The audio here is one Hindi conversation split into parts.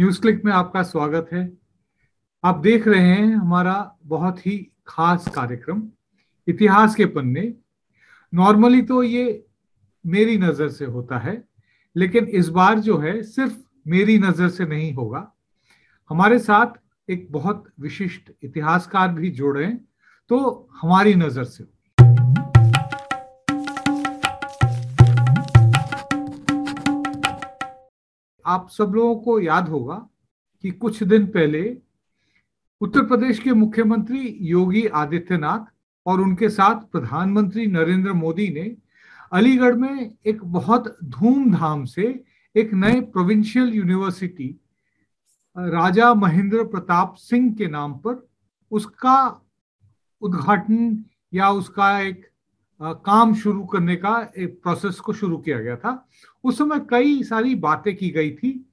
न्यूज़ क्लिक में आपका स्वागत है। आप देख रहे हैं हमारा बहुत ही खास कार्यक्रम, इतिहास के पन्ने। नॉर्मली तो ये मेरी नज़र से होता है, लेकिन इस बार जो है सिर्फ़ मेरी नज़र से नहीं होगा। हमारे साथ एक बहुत विशिष्ट इतिहासकार भी जुड़े हैं तो हमारी नज़र से आप सब लोगों को याद होगा कि कुछ दिन पहले उत्तर प्रदेश के मुख्यमंत्री योगी आदित्यनाथ और उनके साथ प्रधानमंत्री नरेंद्र मोदी ने अलीगढ़ में एक बहुत धूमधाम से एक नए प्रोविंशियल यूनिवर्सिटी राजा महेंद्र प्रताप सिंह के नाम पर उसका उद्घाटन या उसका एक काम शुरू करने का एक प्रोसेस को शुरू किया गया था। उस समय कई सारी बातें की गई थी।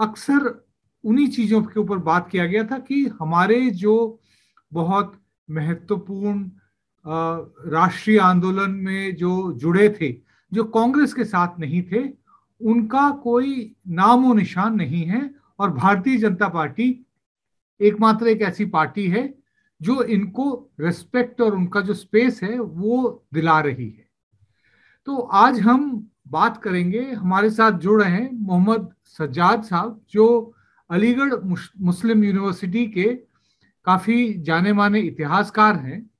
अक्सर उन्हीं चीज़ों के ऊपर बात किया गया था कि हमारे जो बहुत महत्वपूर्ण राष्ट्रीय आंदोलन में जो जुड़े थे, जो कांग्रेस के साथ नहीं थे, उनका कोई नामो निशान नहीं है और भारतीय जनता पार्टी एकमात्र एक ऐसी पार्टी है जो इनको रिस्पेक्ट और उनका जो स्पेस है, वो दिला रही है। तो आज हम बात करेंगे, हमारे साथ जुड़ रहे हैं मोहम्मद सज्जाद साहब, जो अलीगढ़ मुस्लिम यूनिवर्सिटी के काफ़ी जाने माने इतिहासकार हैं।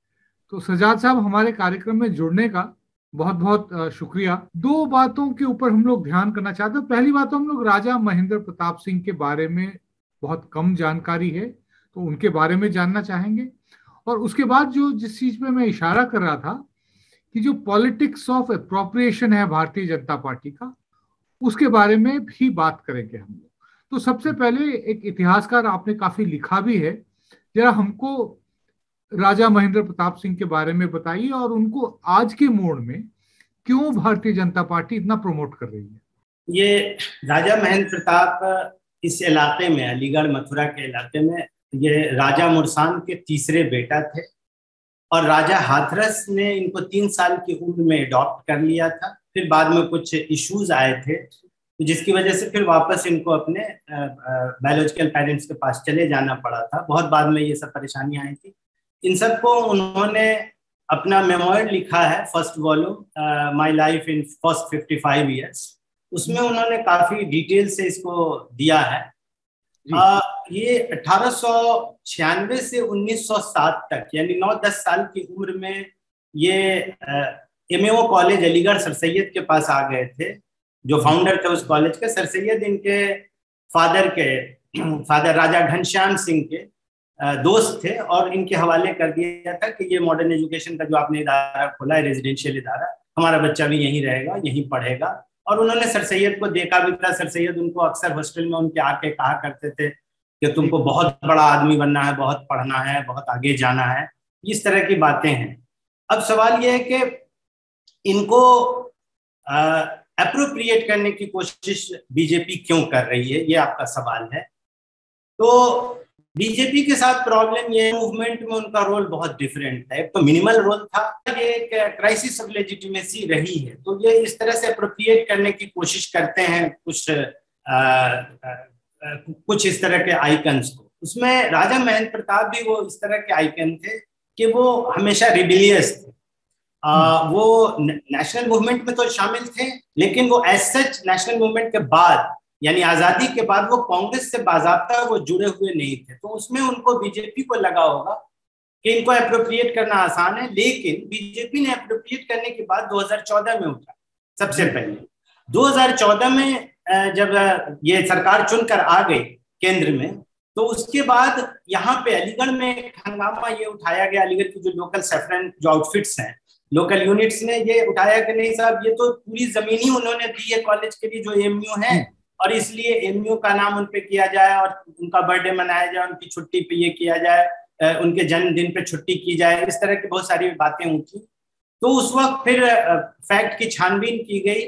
तो सजाद साहब, हमारे कार्यक्रम में जुड़ने का बहुत बहुत शुक्रिया। दो बातों के ऊपर हम लोग ध्यान करना चाहते हैं। पहली बात तो हम लोग राजा महेंद्र प्रताप सिंह के बारे में बहुत कम जानकारी है। तो उनके बारे में जानना चाहेंगे। और उसके बाद जो जिस चीज़ पे मैं इशारा कर रहा था कि जो पॉलिटिक्स ऑफ़ अप्रोप्रिएशन है भारतीय जनता पार्टी का, उसके बारे में भी बात करेंगे हम लोग। तो सबसे पहले एक इतिहासकार आपने काफ़ी लिखा भी है, जरा हमको राजा महेंद्र प्रताप सिंह के बारे में बताइए और उनको आज के मोड़ में क्यों भारतीय जनता पार्टी इतना प्रमोट कर रही है। ये राजा महेंद्र प्रताप इस इलाके में, अलीगढ़ मथुरा के इलाके में ये राजा मुरसान के तीसरे बेटा थे। और राजा हाथरस ने इनको तीन साल की उम्र में अडॉप्ट कर लिया था। फिर बाद में कुछ इश्यूज़ आए थे जिसकी वजह से फिर वापस इनको अपने बायोलॉजिकल पेरेंट्स के पास चले जाना पड़ा था। बहुत बाद में ये सब परेशानियाँ आई थी। इन सबको उन्होंने अपना मेमोर लिखा है first volume my life in first fifty five years उसमें उन्होंने काफ़ी डिटेल से इसको दिया है। आ, ये अठारह सौ छियानवे से 1907 तक यानी 9-10 साल की उम्र में ये M college Aligarh sir Syed के पास आ गए थे जो फाउंडर थे उस कॉलेज के सर सैयद इनके फादर के फादर राजा घनश्याम सिंह के दोस्त थे और इनके हवाले कर दिया था कि ये मॉडर्न एजुकेशन का जो आपने इदारा खोला है रेजिडेंशियल इदारा हमारा बच्चा भी यहीं रहेगा यहीं पढ़ेगा और उन्होंने सर सैयद को देखा भी था। सर सैयद उनको अक्सर हॉस्टल में उनके आके कहा करते थे कि तुमको बहुत बड़ा आदमी बनना है, बहुत पढ़ना है, बहुत आगे जाना है। इस तरह की बातें हैं। अब सवाल यह है कि इनको अप्रोप्रिएट करने की कोशिश बीजेपी क्यों कर रही है? ये आपका सवाल है। तो बीजेपी के साथ प्रॉब्लम ये मूवमेंट में उनका रोल बहुत डिफरेंट एक तो मिनिमल रोल था ये एक क्राइसिस ऑफ़ लेजिटिमेसी रही है। तो ये इस तरह से अप्रोप्रिएट करने की कोशिश करते हैं कुछ आ, आ, कुछ इस तरह के आइकन्स को। उसमें राजा महेंद्र प्रताप भी वो इस तरह के आइकन थे कि वो हमेशा रिबिलियस थे। आ, वो नेशनल मूवमेंट में तो शामिल थे लेकिन वो एज सच नेशनल मूवमेंट के बाद यानी आज़ादी के बाद वो कांग्रेस से बाजाबता वो जुड़े हुए नहीं थे। तो उसमें उनको बीजेपी को लगा होगा कि इनको अप्रोप्रिएट करना आसान है लेकिन बीजेपी ने अप्रोप्रिएट करने के बाद 2014 में उठा सबसे पहले। 2014 में जब ये सरकार चुनकर आ गई केंद्र में तो उसके बाद यहाँ पे अलीगढ़ में एक हंगामा ये उठाया गया अलीगढ़ की जो लोकल सेफरन जो आउटफिट्स हैं लोकल यूनिट्स ने ये उठाया कि नहीं साहब ये तो पूरी ज़मीन ही उन्होंने दी है कॉलेज के लिए जो एमयू है और इसलिए एमयू का नाम उन पे किया जाए और उनका बर्थडे मनाया जाए उनकी छुट्टी पे ये किया जाए उनके जन्मदिन पे छुट्टी की जाए इस तरह की बहुत सारी बातें उठी। तो उस वक्त फिर फैक्ट की छानबीन की गई।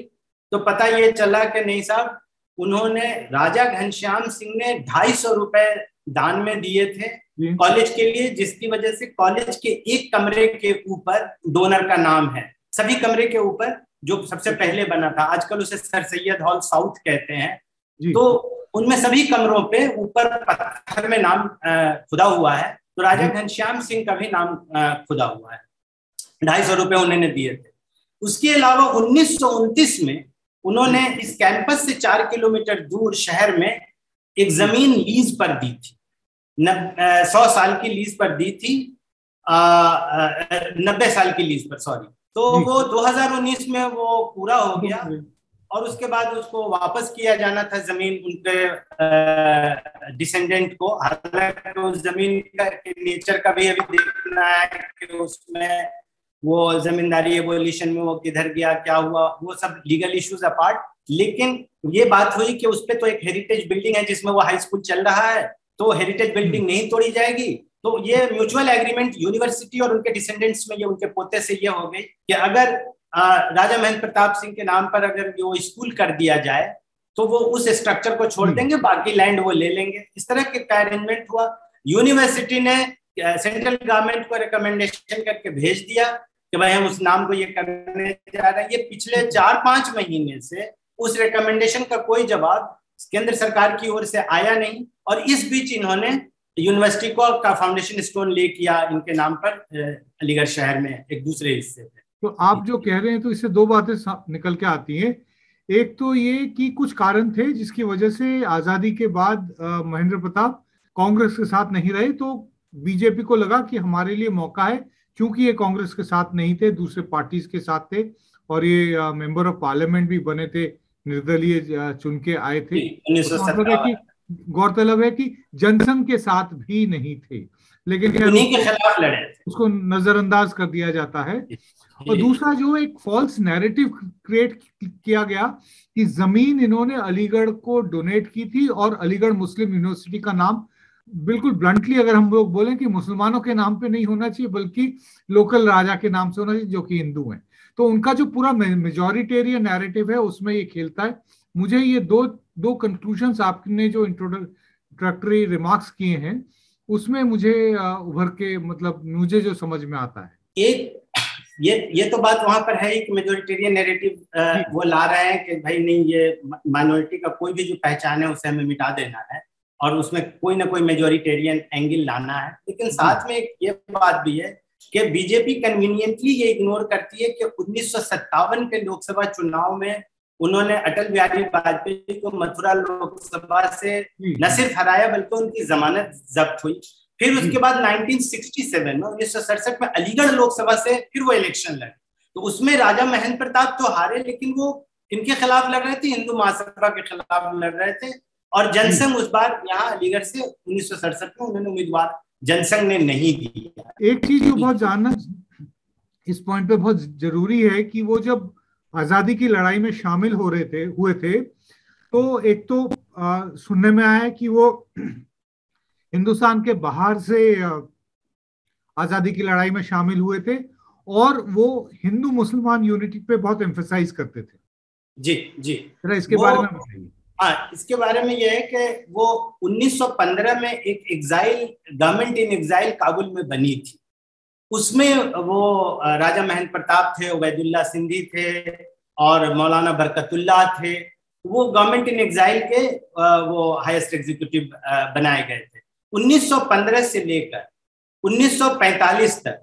तो पता ये चला कि नहीं साहब उन्होंने राजा घनश्याम सिंह ने ढाई सौ रुपए दान में दिए थे कॉलेज के लिए जिसकी वजह से कॉलेज के एक कमरे के ऊपर डोनर का नाम है। सभी कमरे के ऊपर जो सबसे पहले बना था आजकल उसे सर सैयद हॉल साउथ कहते हैं। तो उनमें सभी कमरों पे ऊपर पत्थर में नाम खुदा हुआ है। तो राजा घनश्याम सिंह का भी नाम खुदा हुआ है। ढाई सौ रुपये उन्होंने दिए थे। उसके अलावा उन्नीस सौ उनतीस में उन्होंने इस कैंपस से चार किलोमीटर दूर शहर में एक ज़मीन लीज पर दी थी। सौ साल की लीज पर दी थी। नब्बे साल की लीज पर सॉरी। तो वो 2019 में वो पूरा हो गया और उसके बाद उसको वापस किया जाना था ज़मीन उनके डिसेंडेंट को। हालाँकि उस ज़मीन का नेचर का भी अभी देखना है कि उसमें वो जमींदारी एवोल्यूशन में वो किधर गया क्या हुआ वो सब लीगल इश्यूज़ अपार्ट लेकिन ये बात हुई कि उस पर तो एक हेरिटेज बिल्डिंग है जिसमें वो हाई स्कूल चल रहा है तो हेरिटेज बिल्डिंग हम्म। नहीं तोड़ी जाएगी। तो ये म्यूचुअल एग्रीमेंट यूनिवर्सिटी और उनके डिसेंडेंट्स में ये उनके पोते से ये हो गई कि अगर आ, राजा महेंद्र प्रताप सिंह के नाम पर अगर वो स्कूल कर दिया जाए तो वो उस स्ट्रक्चर को छोड़ हम्म। देंगे बाकी लैंड वो ले लेंगे। इस तरह के अरेंजमेंट हुआ। यूनिवर्सिटी ने सेंट्रल गवर्नमेंट को रिकमेंडेशन करके भेज दिया कि भाई हम उस नाम को ये करने जा रहे हैं। ये पिछले चार पाँच महीने से उस रिकमेंडेशन का कोई जवाब केंद्र सरकार की ओर से आया नहीं और इस बीच इन्होंने यूनिवर्सिटी को का फाउंडेशन स्टोन ले किया इनके नाम पर अलीगढ़ शहर में एक दूसरे हिस्से पे। तो आप जो कह रहे हैं तो इससे दो बातें निकल के आती हैं। एक तो ये कि कुछ कारण थे जिसकी वजह से आज़ादी के बाद महेंद्र प्रताप कांग्रेस के साथ नहीं रहे तो बीजेपी को लगा कि हमारे लिए मौका है क्योंकि ये कांग्रेस के साथ नहीं थे दूसरे पार्टीज़ के साथ थे और ये मेंबर ऑफ़ पार्लियामेंट भी बने थे निर्दलीय चुन के आए थे। तो गौरतलब है कि जनसंघ के साथ भी नहीं थे लेकिन के खिलाफ लड़े उसको नजरअंदाज कर दिया जाता है। और दूसरा जो एक फॉल्स नैरेटिव क्रिएट किया गया कि ज़मीन इन्होंने अलीगढ़ को डोनेट की थी और अलीगढ़ मुस्लिम यूनिवर्सिटी का नाम बिल्कुल ब्लंटली अगर हम लोग बोलें कि मुसलमानों के नाम पे नहीं होना चाहिए बल्कि लोकल राजा के नाम से होना चाहिए जो कि हिंदू हैं। तो उनका जो पूरा मेजोरिटेरियन नैरेटिव है उसमें ये खेलता है। मुझे ये दो दो कंक्लूजन आपने जो इंट्रोडक्टरी रिमार्क्स किए हैं उसमें मुझे उभर के मतलब मुझे जो समझ में आता है। एक ये ये तो बात वहाँ पर है कि मेजोरिटेरियन नैरेटिव वो ला रहे हैं कि भाई नहीं ये माइनॉरिटी का कोई भी जो पहचान है उसे हमें मिटा देना है और उसमें कोई ना कोई मेजोरिटेरियन एंगल लाना है। लेकिन साथ में एक ये बात भी है कि बीजेपी कन्वीनियंटली ये इग्नोर करती है कि उन्नीस सौ सत्तावन के लोकसभा चुनाव में उन्होंने अटल बिहारी वाजपेयी को मथुरा लोकसभा से न सिर्फ़ हराया बल्कि उनकी जमानत जब्त हुई। फिर उसके बाद 1967 में उन्नीस में अलीगढ़ लोकसभा से फिर वो इलेक्शन लड़े। तो उसमें राजा महेंद्र प्रताप तो हारे लेकिन वो इनके खिलाफ लड़ रहे थे हिंदू महासभा के खिलाफ लड़ रहे थे। और जनसंघ उस बार यहाँ अलीगढ़ से उन्नीस सौ सड़सठ में उन्होंने उम्मीदवार जनसंघ ने नहीं दिया। एक चीज़ जो बहुत जानना इस पॉइंट पे बहुत ज़रूरी है कि वो जब आज़ादी की लड़ाई में शामिल हो रहे थे हुए थे। तो एक तो आ, सुनने में आया कि वो हिंदुस्तान के बाहर से आज़ादी की लड़ाई में शामिल हुए थे और वो हिंदू मुसलमान यूनिटी पे बहुत एम्फेसाइज करते थे। जी जी। इसके बारे में बताइए। हाँ इसके बारे में यह है कि वो 1915 में एक exile government in exile Kabul में बनी थी। उसमें वो राजा महेंद्र प्रताप थे, उबैदुल्ला सिंधी थे और मौलाना बरकतुल्ला थे, वो गवर्नमेंट इन एग्जाइल के वो हाईएस्ट एग्जीक्यूटिव बनाए गए थे। 1915 से लेकर 1945 तक,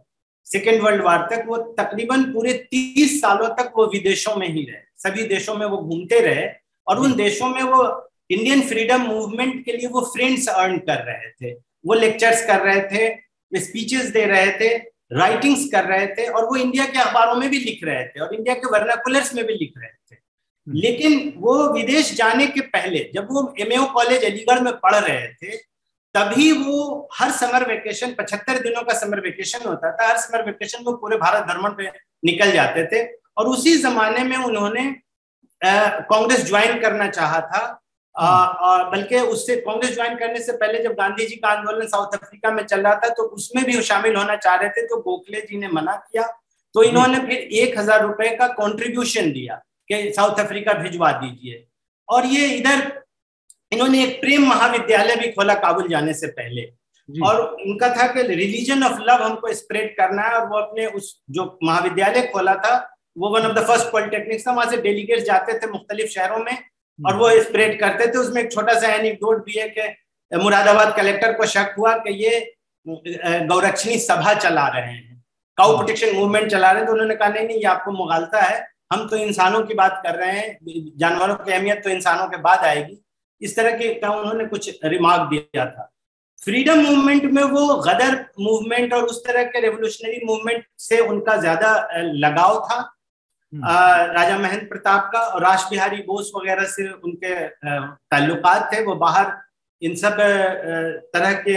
सेकेंड वर्ल्ड वार तक वो तकरीबन पूरे 30 सालों तक वो विदेशों में ही रहे। सभी देशों में वो घूमते रहे और उन देशों में वो इंडियन फ्रीडम मूवमेंट के लिए वो फ्रेंड्स अर्न कर रहे थे। वो लेक्चर्स कर रहे थे स्पीचेस दे रहे थे। राइटिंग्स कर रहे थे और वो इंडिया के अखबारों में भी लिख रहे थे और इंडिया के वर्नाकुलर्स में भी लिख रहे थे हम्म। लेकिन वो विदेश जाने के पहले जब वो एम कॉलेज अलीगढ़ में पढ़ रहे थे तभी वो हर समर वेकेशन पचहत्तर दिनों का समर वेकेशन होता था हर समर वेकेशन वो पूरे भारत भ्रमण पे निकल जाते थे और उसी जमाने में उन्होंने कांग्रेस ज्वाइन करना चाहा था। बल्कि उससे कांग्रेस ज्वाइन करने से पहले जब गांधी जी का आंदोलन साउथ अफ्रीका में चल रहा था तो उसमें भी शामिल होना चाह रहे थे तो गोखले जी ने मना किया। तो इन्होंने फिर एक हज़ार रुपए का कंट्रीब्यूशन दिया कि साउथ अफ्रीका भिजवा दीजिए। और ये इधर इन्होंने एक प्रेम महाविद्यालय भी खोला काबुल जाने से पहले। और उनका था कि रिलीजन ऑफ़ लव हमको स्प्रेड करना है और वो अपने उस जो महाविद्यालय खोला था वो one of the first polytechnics था। वहाँ से डेलीगेट्स जाते थे मुख्तलिफ़ शहरों में। और वो स्प्रेड करते थे उसमें एक छोटा सा एनिक्डोट भी है कि मुरादाबाद कलेक्टर को शक हुआ कि ये गौरक्षणी सभा चला रहे हैं। काउ प्रोटेक्शन मूवमेंट चला रहे हैं तो उन्होंने कहा नहीं नहीं ये आपको मुगालता है। हम तो इंसानों की बात कर रहे हैं जानवरों की अहमियत तो इंसानों के बाद आएगी। इस तरह के का उन्होंने कुछ रिमार्क दिया था। फ्रीडम मूवमेंट में वो गदर मूवमेंट और उस तरह के रेवोल्यूशनरी मूवमेंट से उनका ज़्यादा लगाव था। राजा महेंद्र प्रताप का और राज बिहारी बोस वगैरह से उनके ताल्लुकात थे। वो बाहर इन सब तरह के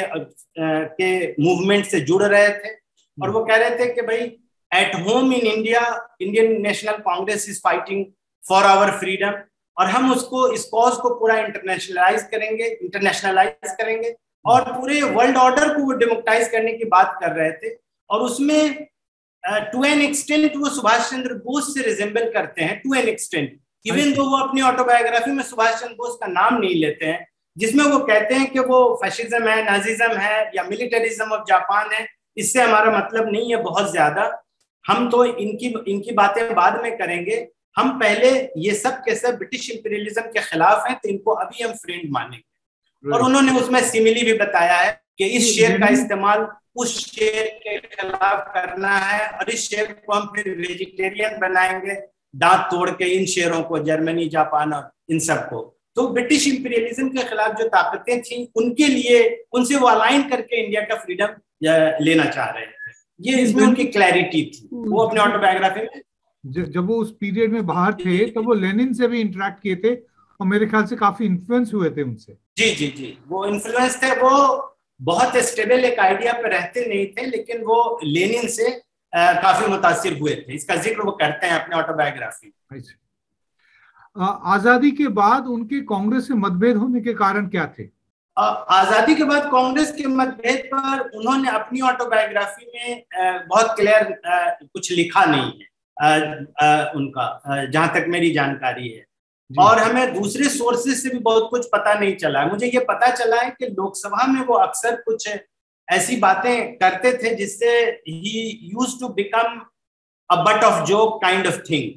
के मूवमेंट से जुड़ रहे थे। और वो कह रहे थे कि भाई at home in India Indian National Congress is fighting for our freedom और हम उसको, इस कॉज को पूरा इंटरनेशनलाइज करेंगे इंटरनेशनलाइज करेंगे। और पूरे वर्ल्ड ऑर्डर को वो डेमोक्राइज करने की बात कर रहे थे। और उसमें टू एन एक्सटेंट वो सुभाष चंद्र बोस से रिजेंबल करते हैं to an extent even though वो अपनी ऑटोबायोग्राफी में सुभाष चंद्र बोस का नाम नहीं लेते हैं जिसमें वो कहते हैं कि वो फैशिज्म है नाजिज्म है या मिलिटरिज्म ऑफ़ जापान है इससे हमारा मतलब नहीं है बहुत ज़्यादा। हम तो इनकी इनकी बातें बाद में करेंगे। हम पहले ये सब कैसे ब्रिटिश इंपीरियलिज्म के खिलाफ हैं तो इनको अभी हम फ्रेंड मानेंगे। और उन्होंने उसमें सिमिली भी बताया है कि इस शेयर का इस्तेमाल उस शेर के खिलाफ करना है और इस शेयर को हम फिर वेजिटेरियन बनाएँगे दांत तोड़ के इन शेयरों को जर्मनी जापान और इन सबको तो ब्रिटिश इंपीरियलिज्म के खिलाफ जो ताकतें थी उनके लिए उनसे वो अलाइन करके इंडिया का फ्रीडम लेना चाह रहे थे। ये इसमें उनकी क्लैरिटी थी। वो अपने ऑटोबायोग्राफी में जब वो उस पीरियड में बाहर थे तो वो लेनिन से भी इंटरेक्ट किए थे और मेरे ख्याल से काफ़ी इन्फ्लुएंस हुए थे उनसे। जी जी जी। वो इन्फ्लुएंस थे वो बहुत स्टेबल एक आइडिया पे रहते नहीं थे लेकिन वो लेनिन से आ, काफ़ी मुतासिर हुए थे। इसका ज़िक्र वो करते हैं अपने ऑटोबायोग्राफी आज़ादी के बाद उनके कांग्रेस से मतभेद होने के कारण क्या थे? आज़ादी के बाद कांग्रेस के मतभेद पर उन्होंने अपनी ऑटोबायोग्राफी में बहुत क्लियर कुछ लिखा नहीं है। उनका जहाँ तक मेरी जानकारी है। और हमें दूसरे सोर्सेज से भी बहुत कुछ पता नहीं चला मुझे ये पता चला है कि लोकसभा में वो अक्सर कुछ ऐसी बातें करते थे जिससे ही use to become a butt of joke kind of thing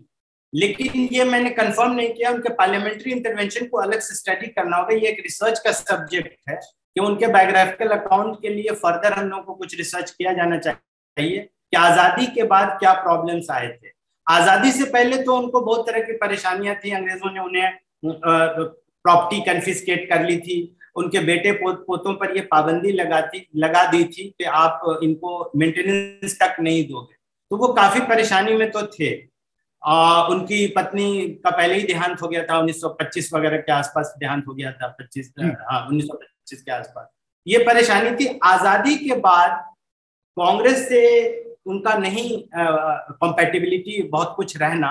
लेकिन ये मैंने कंफर्म नहीं किया। उनके पार्लियामेंट्री इंटरवेंशन को अलग से स्टडी करना होगा। ये एक रिसर्च का सब्जेक्ट है कि उनके बायोग्राफिकल अकाउंट के लिए फर्दर हम लोग को कुछ रिसर्च किया जाना चाहिए कि आज़ादी के बाद क्या प्रॉब्लम्स आए थे। आज़ादी से पहले तो उनको बहुत तरह की परेशानियाँ थी। अंग्रेज़ों ने उन्हें प्रॉपर्टी कन्फिस्केट कर ली थी। उनके बेटे पो, पोतों पर ये पाबंदी लगाती लगा दी थी कि आप इनको मेंटेनेंस तक नहीं दोगे। तो वो काफ़ी परेशानी में तो थे। आ, उनकी पत्नी का पहले ही देहांत हो गया था 1925 वगैरह के आसपास देहांत हो गया था 25 हाँ 1925 के आसपास। ये परेशानी थी। आज़ादी के बाद कांग्रेस से उनका नहीं कॉम्पेटिबिलिटी बहुत कुछ रहना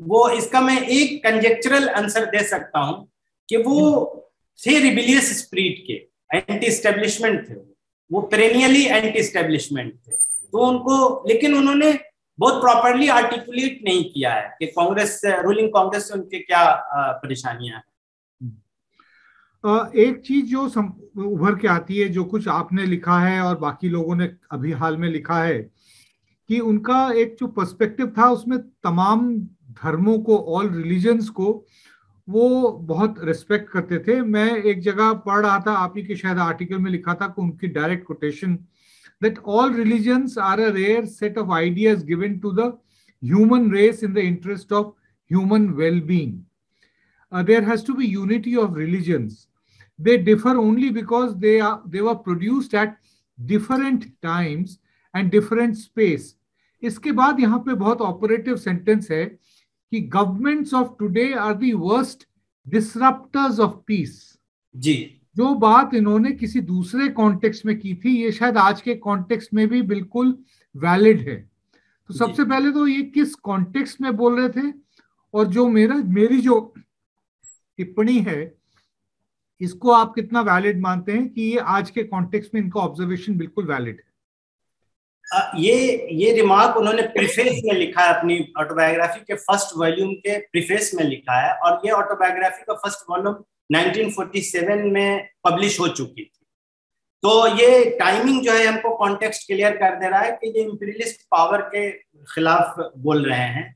वो इसका मैं एक कंजेक्चरल आंसर दे सकता हूँ कि वो थे रिबिलियस स्प्रीट के एंटी स्टेब्लिशमेंट थे वो। पेरेनियली एंटी स्टेब्लिशमेंट थे। तो उनको लेकिन उन्होंने बहुत प्रॉपरली आर्टिकुलेट नहीं किया है कि कांग्रेस रूलिंग कांग्रेस से उनके क्या परेशानियाँ हैं। एक चीज़ जो उभर के आती है जो कुछ आपने लिखा है और बाकी लोगों ने अभी हाल में लिखा है कि उनका एक जो पर्सपेक्टिव था उसमें तमाम धर्मों को ऑल रिलीजन्स को, वो बहुत रिस्पेक्ट करते थे। मैं एक जगह पढ़ रहा था, आप ही के शायद आर्टिकल में लिखा था कि उनकी direct quotation that all religions are a rare set of ideas given to the human race in the interest of human well being there has to be unity of religions they differ only because are, they were produced at different times and different space. इसके बाद यहाँ पे बहुत ऑपरेटिव सेंटेंस है कि governments of today are the worst disrupters of peace ji. जो बात इन्होंने किसी दूसरे कॉन्टेक्स्ट में की थी ये शायद आज के कॉन्टेक्स्ट में भी बिल्कुल वैलिड है। तो सबसे पहले तो ये किस कॉन्टेक्स्ट में बोल रहे थे? और जो मेरा मेरी जो टिप्पणी है इसको आप कितना वैलिड मानते हैं कि ये आज के कॉन्टेक्स्ट में इनका ऑब्जर्वेशन बिल्कुल वैलिड है? ये ये रिमार्क उन्होंने प्रीफेस में लिखा है अपनी ऑटोबायोग्राफी के फ़र्स्ट वॉल्यूम के प्रीफेस में लिखा है और ये ऑटोबायोग्राफी का फ़र्स्ट वॉल्यूम 1947 में पब्लिश हो चुकी थी। तो ये टाइमिंग जो है हमको कॉन्टेक्स्ट क्लियर कर दे रहा है कि ये इंपीरियलिस्ट पावर के खिलाफ बोल रहे हैं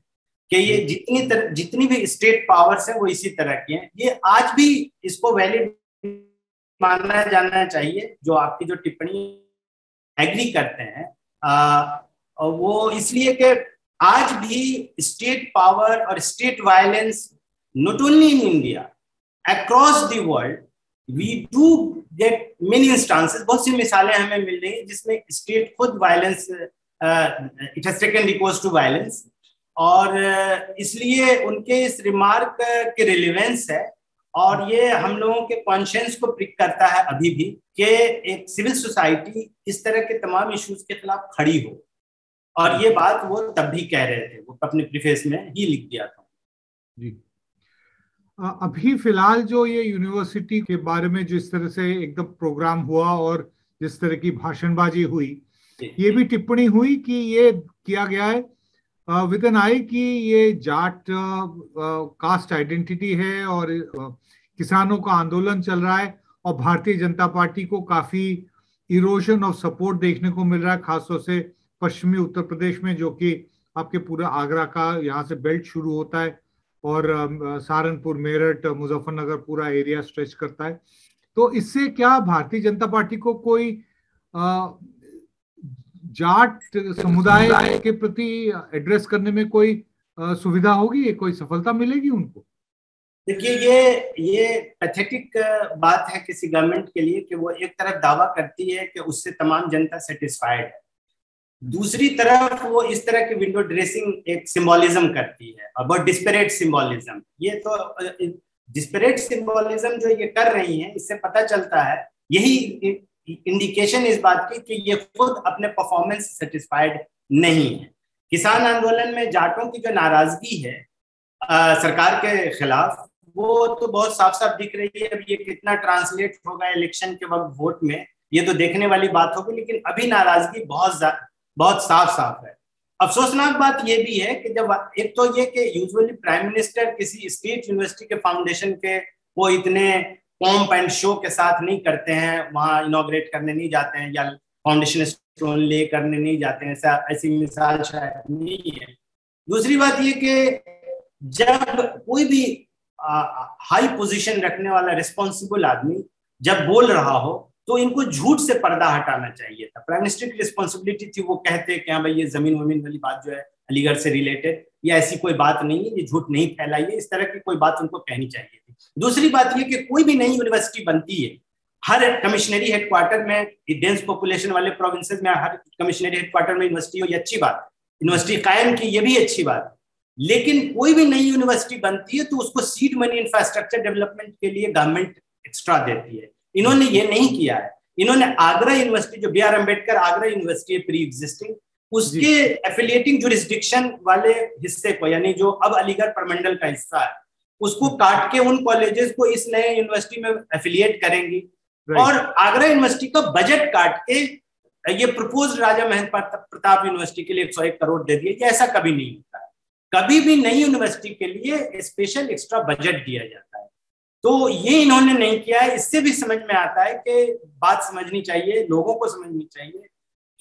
कि ये जितनी तरह जितनी भी स्टेट पावर्स हैं वो इसी तरह की हैं। ये आज भी इसको वैलिड माना जाना चाहिए जो आपकी जो टिप्पणी एग्री करते हैं। वो इसलिए कि आज भी स्टेट पावर और state violence not only in India across the world we do get many instances बहुत सी मिसालें हमें मिल रही हैं जिसमें स्टेट खुद violence it has taken recourse to violence और इसलिए उनके इस रिमार्क के रिलेवेंस है और ये हम लोगों के कॉन्शियंस को प्रिक करता है अभी भी कि एक सिविल सोसाइटी इस तरह के तमाम इश्यूज़ के खिलाफ खड़ी हो। और ये बात वो तब भी कह रहे थे वो अपने प्रीफेस में ही लिख दिया था। जी। अभी फ़िलहाल जो ये यूनिवर्सिटी के बारे में जिस तरह से एकदम प्रोग्राम हुआ और जिस तरह की भाषणबाजी हुई ये भी टिप्पणी हुई कि ये किया गया है? विद एन आई कि ये जाट कास्ट आइडेंटिटी है और किसानों का आंदोलन चल रहा है और भारतीय जनता पार्टी को काफ़ी इरोशन ऑफ़ सपोर्ट देखने को मिल रहा है, खासतौर से पश्चिमी उत्तर प्रदेश में, जो कि आपके पूरा आगरा का यहाँ से बेल्ट शुरू होता है और सहारनपुर, मेरठ, मुजफ्फरनगर पूरा एरिया स्ट्रेच करता है। तो इससे क्या भारतीय जनता पार्टी को कोई जाट समुदाय के प्रति एड्रेस करने में कोई सुविधा होगी? कोई सफलता मिलेगी उनको? देखिए, ये ये पैथेटिक बात है किसी गवर्नमेंट के लिए कि वो एक तरफ़ दावा करती है कि उससे तमाम जनता सेटिस्फाइड है। दूसरी तरफ़ वो इस तरह की विंडो ड्रेसिंग एक सिंबोलिज्म करती है और बहुत डिस्परेट सिंबोलिज्म ये तो डिस्परेट सिंबोलिज्म जो ये कर रही है, इससे पता चलता है, यही इंडिकेशन इस बात की कि ये खुद अपने परफॉर्मेंस सेटिस्फाइड नहीं है। किसान आंदोलन में जाटों की जो नाराज़गी है आ, सरकार के खिलाफ वो तो बहुत साफ़ साफ़ दिख रही है। अब ये कितना ट्रांसलेट होगा इलेक्शन के वक्त वोट में ये तो देखने वाली बात होगी लेकिन अभी नाराज़गी बहुत बहुत साफ़ साफ़ है। अफसोसनाक बात यह भी है कि जब एक तो ये कि यूजुअली प्राइम मिनिस्टर किसी स्टेट यूनिवर्सिटी के फाउंडेशन के वो इतने पॉम्प एंड शो के साथ नहीं करते हैं, वहाँ इनोग्रेट करने नहीं जाते हैं, या फाउंडेशन स्टोन ले करने नहीं जाते हैं, ऐसा, ऐसी मिसाल शायद नहीं है। दूसरी बात ये कि जब कोई भी हाई पोजीशन रखने वाला रिस्पॉन्सिबल आदमी जब बोल रहा हो तो इनको झूठ से पर्दा हटाना चाहिए था। प्राइम मिनिस्टर की रिस्पॉन्सिबिलिटी थी, वो कहते कि हाँ भाई ये ज़मीन वमीन वाली बात जो है अलीगढ़ से रिलेटेड या ऐसी कोई बात नहीं है, ये झूठ नहीं फैलाइए, इस तरह की कोई बात उनको कहनी चाहिए थी। दूसरी बात ये कि कोई भी नई यूनिवर्सिटी बनती है, हर कमिश्नरी हेडक्वार्टर में डेंस पॉपुलेशन वाले प्रोविंसेस में, हर कमिश्नरी हेडक्वार्टर में यूनिवर्सिटी हो ये अच्छी बात। यूनिवर्सिटी कायम की, ये भी अच्छी बात। लेकिन कोई भी नई यूनिवर्सिटी बनती है तो उसको सीड मनी इंफ्रास्ट्रक्चर डेवलपमेंट के लिए गवर्नमेंट एक्स्ट्रा देती है। इन्होंने ये नहीं किया है। इन्होंने आगरा यूनिवर्सिटी जो B R Ambedkar Agra university है प्री एग्जिस्टिंग उसके एफिलिएटिंग जुरिस्डिक्शन वाले हिस्से को यानी जो अब अलीगढ़ प्रमंडल का हिस्सा है उसको काट के उन कॉलेजेस को इस नए यूनिवर्सिटी में एफिलिएट करेंगी। और आगरा यूनिवर्सिटी का बजट काट के ये प्रपोज राजा महेंद्र प्रताप यूनिवर्सिटी के लिए एक सौ एक करोड़ दे दिए ऐसा कभी नहीं होता है। कभी भी नई यूनिवर्सिटी के लिए स्पेशल एक्स्ट्रा बजट दिया जाता है। तो ये इन्होंने नहीं किया है। इससे भी समझ में आता है कि बात समझनी चाहिए लोगों को समझनी चाहिए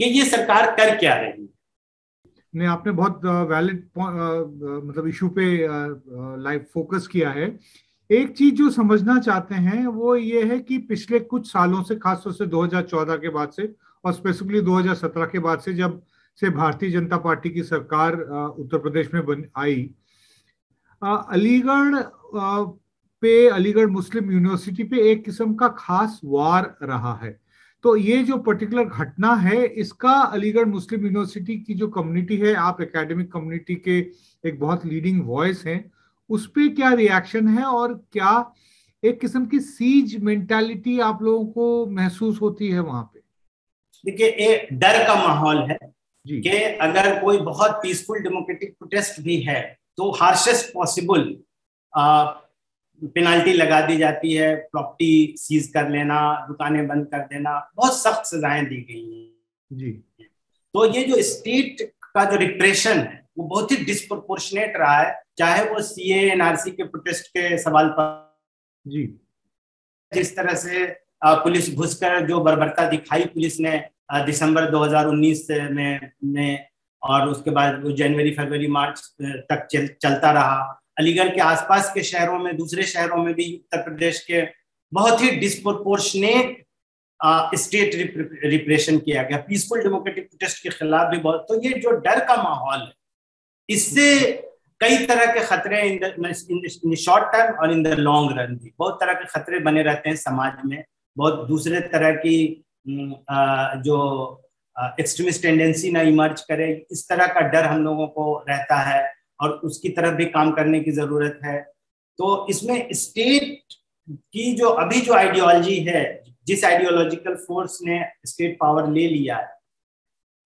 कि ये सरकार कर क्या रही है? नहीं, आपने बहुत वैलिड मतलब इशू पे लाइव फोकस किया है। एक चीज़ जो समझना चाहते हैं, वो ये है कि पिछले कुछ सालों से, खासतौर से 2014 के बाद से और स्पेसिफिकली 2017 के बाद से जब से भारतीय जनता पार्टी की सरकार उत्तर प्रदेश में बन, आई अलीगढ़ पे, अलीगढ़ मुस्लिम यूनिवर्सिटी पे एक किस्म का खास वार रहा है। तो ये जो पर्टिकुलर घटना है इसका अलीगढ़ मुस्लिम यूनिवर्सिटी की जो कम्युनिटी है आप एकेडमिक कम्युनिटी के एक बहुत लीडिंग वॉइस हैं उस पर क्या रिएक्शन है और क्या एक किस्म की सीज मेंटालिटी आप लोगों को महसूस होती है वहाँ पे? देखिए एक डर का माहौल है कि अगर कोई बहुत पीसफुल डेमोक्रेटिक प्रोटेस्ट भी है तो हार्शेस्ट पॉसिबल पेनाल्टी लगा दी जाती है प्रॉपर्टी सीज कर लेना दुकानें बंद कर देना बहुत सख्त सजाएँ दी गई हैं। जी। तो ये जो स्टेट का जो रिप्रेशन है वो बहुत ही डिस्प्रोपोर्शनेट रहा है चाहे वो सी एनआरसी के प्रोटेस्ट के सवाल पर जी। जिस तरह से पुलिस घुसकर जो बर्बरता दिखाई पुलिस ने दिसंबर 2019 में में और उसके बाद वो जनवरी फरवरी मार्च तक चल, चलता रहा। अलीगढ़ के आसपास के शहरों में, दूसरे शहरों में भी उत्तर प्रदेश के बहुत ही डिस्प्रोपोर्शनेट स्टेट रिप्रेशन किया गया। पीसफुल डेमोक्रेटिक प्रोटेस्ट के खिलाफ भी बहुत। तो ये जो डर का माहौल है, इससे कई तरह के खतरे इन शॉर्ट टर्म और इन द लॉन्ग रन भी। बहुत तरह के खतरे बने रहते हैं समाज में। बहुत दूसरे तरह की जो एक्सट्रीमिस्ट टेंडेंसी ना इमर्ज करे। इस तरह का डर हम लोगों को रहता है। और उसकी तरफ़ भी काम करने की ज़रूरत है। तो इसमें स्टेट की जो अभी जो आइडियोलॉजी है, जिस आइडियोलॉजिकल फोर्स ने स्टेट पावर ले लिया है,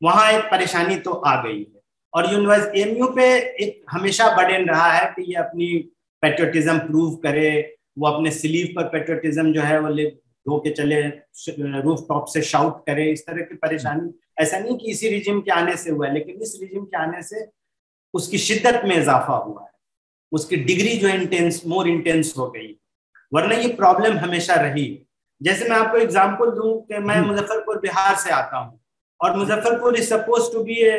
वहाँ एक परेशानी तो आ गई है। और यूनिवर्सिटी एम पे एक हमेशा बर्डन रहा है कि ये अपनी पेट्रोटिज्म प्रूव करे, वो अपने स्लीव पर पेट्रोटिज्म जो है वो ले, धो के चले रूफ टॉप से शाउट करे, इस तरह की परेशानी। ऐसा नहीं कि इसी रिजिम के आने से हुआ है, लेकिन इस रिजिम के आने से उसकी शिद्दत में इजाफा हुआ है। उसकी डिग्री जो इंटेंस मोर इंटेंस हो गई। वरना ये प्रॉब्लम हमेशा रही। जैसे मैं आपको एग्जांपल दूँ कि मैं हम्म। मुजफ्फरपुर बिहार से आता हूँ। और Muzaffarpur is suppose to be a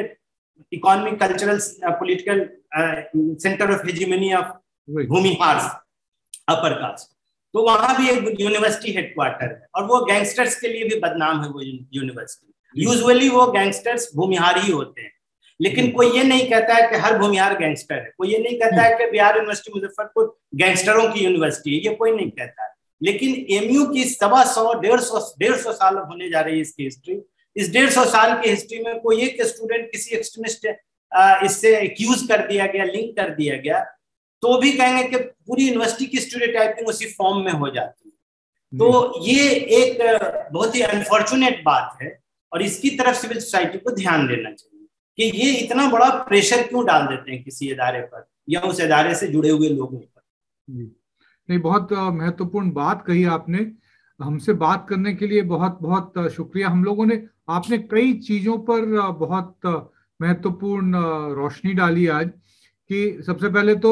economic cultural political centre of hegemony of Bhumihar upper caste तो वहाँ भी एक यूनिवर्सिटी हेडक्वार्टर है। और वो गैंगस्टर्स के लिए भी बदनाम है वो यूनिवर्सिटी यूजुअली वो गैंगस्टर्स भूमिहार ही होते हैं। लेकिन हम्म। कोई ये नहीं कहता है कि हर भूमिहार गैंगस्टर है। कोई ये नहीं कहता है हम्म। कि बिहार यूनिवर्सिटी मुजफ्फरपुर गैंगस्टरों की यूनिवर्सिटी है। ये कोई नहीं कहता है। लेकिन एमयू की सवा सौ डेढ़ सौ डेढ़ सौ साल होने जा रही है इसकी हिस्ट्री इस डेढ़ सौ साल की हिस्ट्री में कोई एक स्टूडेंट किसी एक्सट्रीमिस्ट इससे एक्यूज कर दिया गया लिंक कर दिया गया तो भी कहेंगे कि पूरी यूनिवर्सिटी की टाइपिंग उसी फॉर्म में हो जाती है। तो ये एक बहुत ही अनफॉर्चुनेट बात है और इसकी तरफ़ सिविल सोसाइटी को ध्यान देना चाहिए। कि ये इतना बड़ा प्रेशर क्यों डाल देते हैं किसी इदारे पर? या उस इदारे से जुड़े हुए लोगों पर? नहीं, बहुत महत्वपूर्ण बात कही आपने। हमसे बात करने के लिए बहुत बहुत शुक्रिया हम लोगों ने। आपने कई चीज़ों पर बहुत महत्वपूर्ण रोशनी डाली आज कि सबसे पहले तो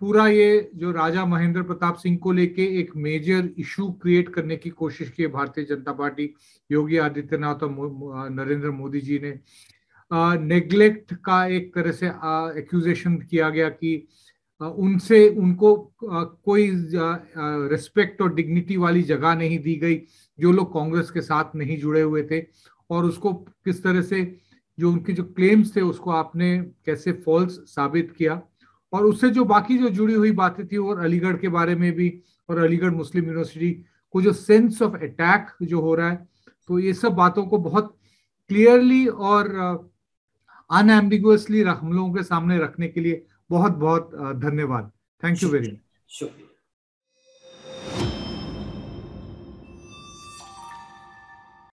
पूरा ये जो राजा महेंद्र प्रताप सिंह को लेके एक मेजर इशू क्रिएट करने की कोशिश की भारतीय जनता पार्टी। योगी आदित्यनाथ और नरेंद्र मोदी जी ने। नेग्लेक्ट का एक तरह से एक्यूजेशन किया गया कि उनसे, उनको कोई रिस्पेक्ट और डिग्निटी वाली जगह नहीं दी गई, जो लोग कांग्रेस के साथ नहीं जुड़े हुए थे। और उसको किस तरह से, जो उनके जो क्लेम्स थे, उसको आपने कैसे फॉल्स साबित किया। और उससे जो बाकी जो जुड़ी हुई बातें थी, और अलीगढ़ के बारे में भी, और अलीगढ़ मुस्लिम यूनिवर्सिटी को जो सेंस ऑफ़ अटैक जो हो रहा है तो ये सब बातों को बहुत क्लियरली और अनएम्बिगुअसली हम लोगों के सामने रखने के लिए बहुत बहुत धन्यवाद। Thank you very much